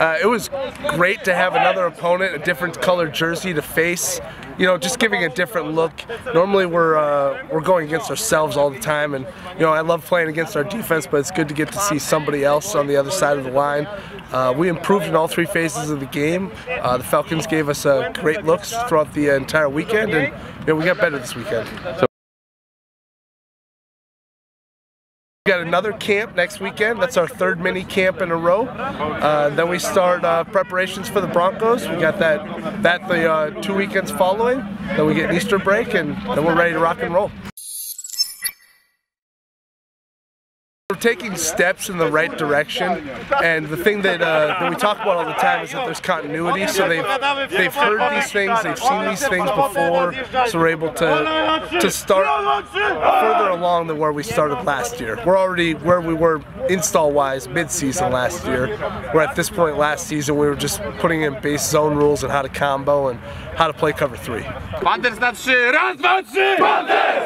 Uh, it was great to have another opponent, a different colored jersey to face. You know, just giving a different look. Normally we're uh, we're going against ourselves all the time, and you know I love playing against our defense, but it's good to get to see somebody else on the other side of the line. Uh, we improved in all three phases of the game. Uh, the Falcons gave us great looks throughout the entire weekend, and you know, we got better this weekend. So We got another camp next weekend. That's our third mini camp in a row. Uh, then we start uh, preparations for the Broncos. We got that that the uh, two weekends following. Then we get an Easter break, and then we're ready to rock and roll. Taking steps in the right direction, and the thing that, uh, that we talk about all the time is that there's continuity. So they've they've heard these things, they've seen these things before, so we're able to to start further along than where we started last year. We're already where we were install-wise mid-season last year. We're at this point last season we were just putting in base zone rules and how to combo and how to play cover three. Raz, dwa, trzy!